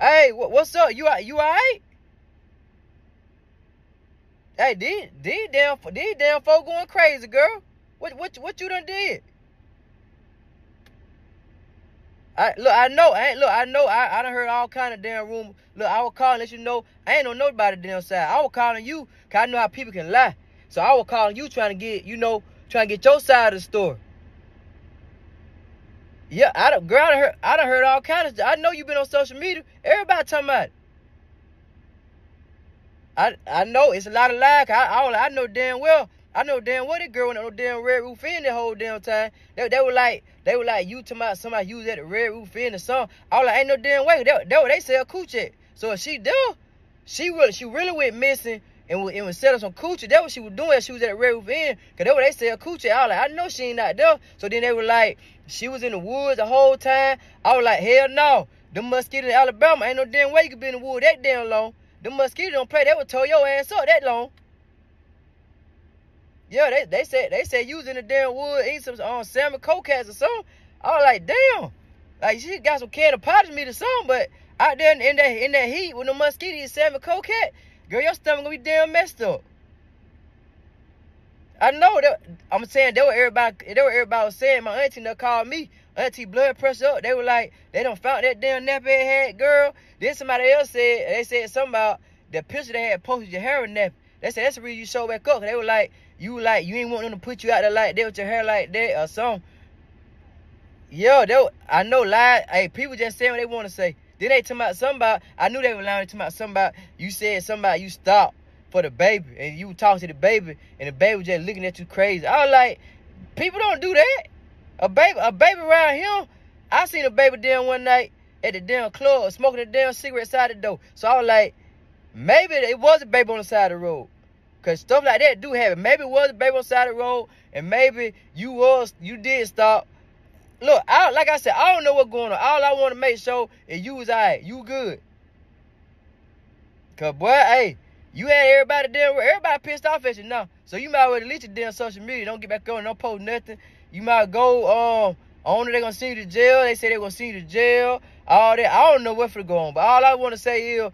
Hey, wh- what's up? You all- you alright? Hey, these these damn these damn folk going crazy, girl. What what what you done did? I look, I know, I look, I know, I, I done heard all kind of damn rumors. Look, I will call and let you know, I ain't on nobody damn side. I was calling you, cause I know how people can lie. So I was calling you, trying to get, you know, trying to get your side of the story. Yeah, I don't, girl, I done heard, I done heard all kinds of. I know you been on social media. Everybody talking about it. I I know it's a lot of. 'cause I, I I know damn well. I know damn well that girl on no damn red roof in the whole damn time. They, they were like they were like you talking about somebody you was at the red roof inn or something. I was like ain't no damn way. They they, they sell coochie. So if she do, she really she really went missing and was, and was selling some coochie. That's what she was doing. She was at red roof inn because they were they sell coochie. I was like I know she ain't out there. So then they were like she was in the woods the whole time. I was like hell no. Them mosquitoes in Alabama ain't no damn way you could be in the woods that damn long. Them mosquitoes don't play. They would tow your ass up that long. Yeah, they, they said they said you was in the damn wood eating some um, salmon coquettes or something. I was like, damn. Like she got some can of pottage meat or something, but out there in, that in that heat with the mosquitoes salmon coquette, girl, your stomach gonna be damn messed up. I know that I'm saying they were everybody they were everybody was saying my auntie that called me, auntie blood pressure up. They were like, they don't found that damn nappy head girl. Then somebody else said they said something about the picture they had posted your hair in nappy. They said that's the reason you show back up. They were like, you like you ain't want them to put you out there like that with your hair like that or something. Yo, they I know lie. Hey, people just saying what they want to say. Then they talking about somebody. I knew they were lying talking about somebody. you said somebody. you stopped for the baby and you talk to the baby and the baby was just looking at you crazy. I was like, people don't do that. A baby a baby around here. I seen a baby damn one night at the damn club smoking a damn cigarette side the door. So I was like, maybe it was a baby on the side of the road. Cause stuff like that do happen. Maybe it was a baby on the side of the road, and maybe you was you did stop. Look, I like I said, I don't know what's going on. All I want to make sure is you was alright, you good. Cause boy, hey, you had everybody damn everybody pissed off at you now. So you might as well delete your damn social media. Don't get back on, don't post nothing. You might go um on they gonna send you to jail. They say they gonna send you to jail. All that. I don't know what for to on. But all I wanna say is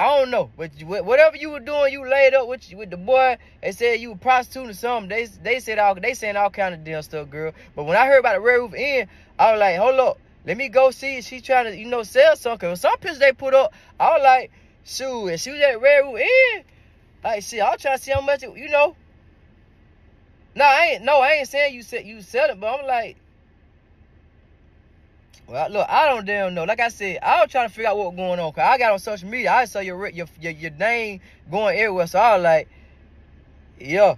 I don't know, but whatever you were doing, you laid up with with the boy. They said you were prostituting something. They they said all they saying all kind of damn stuff, girl. But when I heard about the red roof inn, I was like, hold up, let me go see if she trying to you know sell something. some pictures they put up, I was like, shoot, and she was at red roof inn. Like shit, I was trying to see how much it, you know. No, I ain't no, I ain't saying you said you sell it, but I'm like. Look, I don't damn know. Like I said, I was trying to figure out what was going on. Cause I got on social media, I saw your your your, your name going everywhere. So I was like, yeah.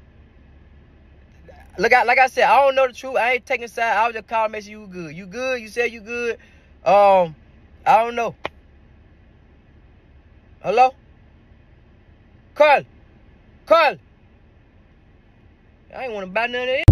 Look, I, like I said, I don't know the truth. I ain't taking side. I was just calling, make sure you good. You good? You said you good. Um, I don't know. Hello, Carl. Carl. I ain't want to buy none of it.